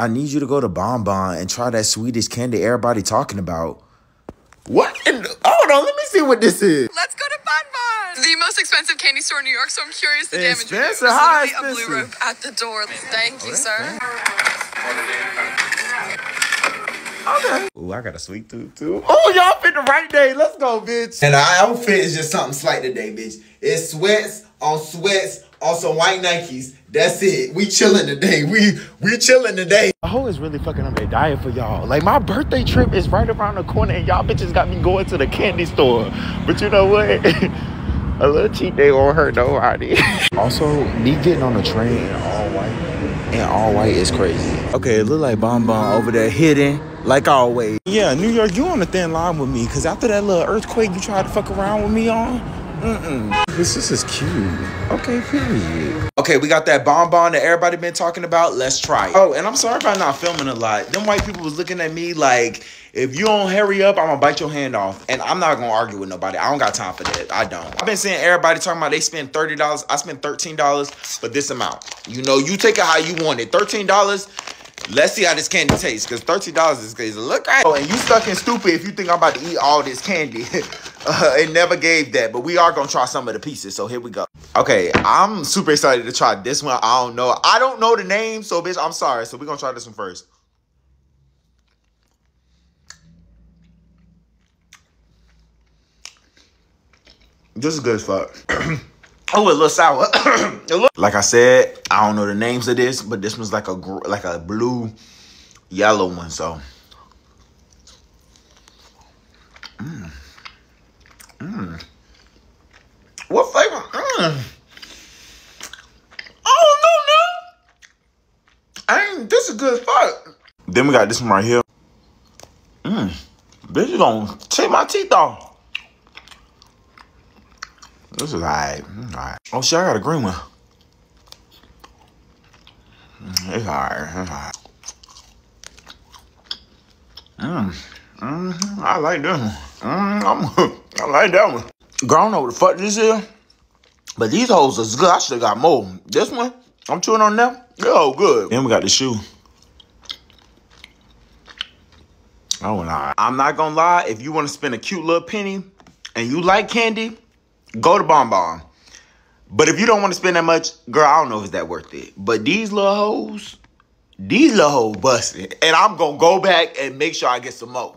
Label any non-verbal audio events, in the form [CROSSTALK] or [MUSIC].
I need you to go to Bon Bon and try that Swedish candy everybody talking about. What? In the, hold on, let me see what this is. Let's go to Bon Bon, the most expensive candy store in New York. So I'm curious the damage. Expensive? review. How There's literally a blue rope at the door. Thank you, sir. Okay. Ooh, I got a sweet tooth too. Oh, y'all fit the right day. Let's go, bitch. And our outfit is just something slight today, bitch. It's sweats on sweats on some white Nikes. That's it. We chilling today. We we chilling today. My hoe is really fucking up their diet for y'all. Like my birthday trip is right around the corner, and y'all bitches got me going to the candy store. But you know what? [LAUGHS] A little cheat day won't hurt nobody. [LAUGHS] also, me getting on the train in all white and all white is crazy. Okay, it look like Bon Bon over there hidden, like always. Yeah, New York, you on the thin line with me, cause after that little earthquake you tried to fuck around with me on, mm-mm. This, this is cute. Okay, period. Okay, we got that bonbon that everybody been talking about. Let's try it. Oh, and I'm sorry about not filming a lot. Them white people was looking at me like, if you don't hurry up, I'm gonna bite your hand off. And I'm not gonna argue with nobody. I don't got time for that. I don't. I've been seeing everybody talking about they spend $30. I spent $13 for this amount. You know, you take it how you want it. $13. Let's see how this candy tastes, because thirty dollars is crazy. Look right. Oh, and you stuck in stupid if you think I'm about to eat all this candy. [LAUGHS] uh, [LAUGHS] it never gave that, but we are gonna try some of the pieces. So here we go. Okay, I'm super excited to try this one. I don't know. I don't know the name, so bitch, I'm sorry. So we're gonna try this one first. This is good as fuck. [CLEARS THROAT] Oh, a little sour. [CLEARS THROAT] Like I said, I don't know the names of this, but this one's like a like a blue, yellow one. So. Mm. What flavor? Mm. I ain't. This is good as fuck. Then we got this one right here. Mmm. Bitch, gonna take my teeth off. This is alright. Mm, alright. Oh shit, I got a green one. Mm, It's alright. It's alright. Mmm. Mm-hmm. I like this one. Mm, I'm, [LAUGHS] I like that one. Girl, I don't know what the fuck this is. But these hoes is good. I should have got more. This one, I'm chewing on them. Oh, good. Then we got the shoe. Oh, nah. I'm not gonna lie. If you want to spend a cute little penny and you like candy, go to Bon Bon. But if you don't want to spend that much, girl, I don't know if it's that worth it. But these little hoes, these little hoes busted. And I'm going to go back and make sure I get some more.